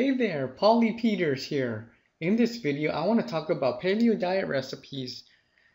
Hey there, Paulee Peters here. In this video, I want to talk about paleo diet recipes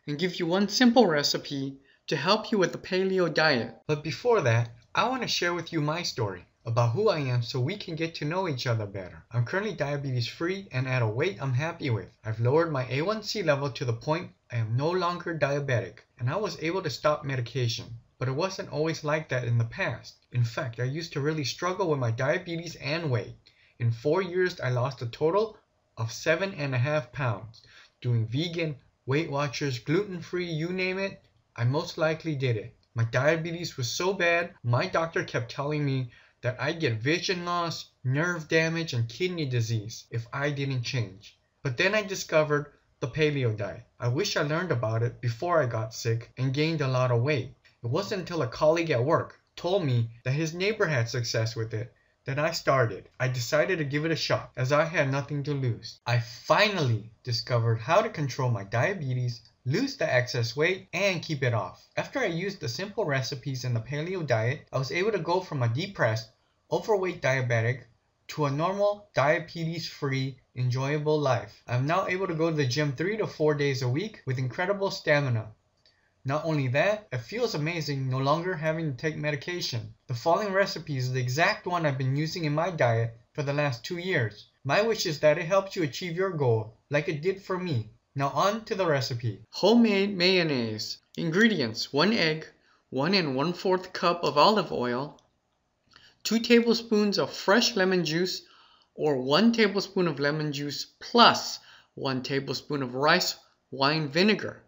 and give you one simple recipe to help you with the paleo diet. But before that, I want to share with you my story about who I am so we can get to know each other better. I'm currently diabetes free and at a weight I'm happy with. I've lowered my A1C level to the point I am no longer diabetic and I was able to stop medication. But it wasn't always like that in the past. In fact, I used to really struggle with my diabetes and weight. In four years, I lost a total of seven and a half pounds. Doing vegan, Weight Watchers, gluten free, you name it, I most likely did it. My diabetes was so bad, my doctor kept telling me that I'd get vision loss, nerve damage, and kidney disease if I didn't change. But then I discovered the paleo diet. I wish I learned about it before I got sick and gained a lot of weight. It wasn't until a colleague at work told me that his neighbor had success with it that I started. I decided to give it a shot as I had nothing to lose. I finally discovered how to control my diabetes, lose the excess weight, and keep it off. After I used the simple recipes in the paleo diet, I was able to go from a depressed overweight diabetic to a normal diabetes free enjoyable life. I'm now able to go to the gym 3 to 4 days a week with incredible stamina. Not only that, it feels amazing no longer having to take medication. The following recipe is the exact one I've been using in my diet for the last 2 years. My wish is that it helps you achieve your goal like it did for me. Now on to the recipe. Homemade mayonnaise. Ingredients 1 egg, 1 and 1 4 cup of olive oil, 2 tablespoons of fresh lemon juice or 1 tablespoon of lemon juice plus 1 tablespoon of rice wine vinegar,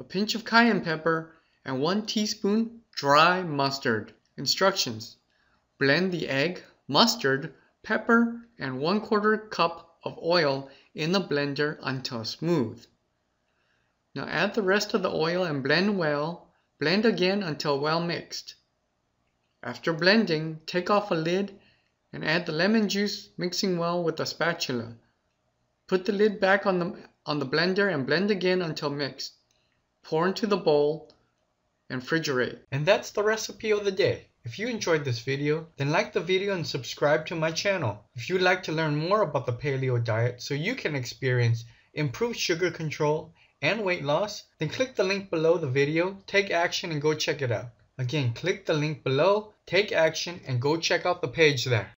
a pinch of cayenne pepper, and 1 teaspoon dry mustard. Instructions Blend the egg, mustard, pepper, and 1 quarter cup of oil in the blender until smooth. Now add the rest of the oil and blend well. Blend again until well mixed. After blending, take off a lid and add the lemon juice mixing well with a spatula. Put the lid back on the, on the blender and blend again until mixed. Pour into the bowl and refrigerate. And that's the recipe of the day. If you enjoyed this video, then like the video and subscribe to my channel. If you'd like to learn more about the paleo diet so you can experience improved sugar control and weight loss, then click the link below the video, take action and go check it out. Again, click the link below, take action, and go check out the page there.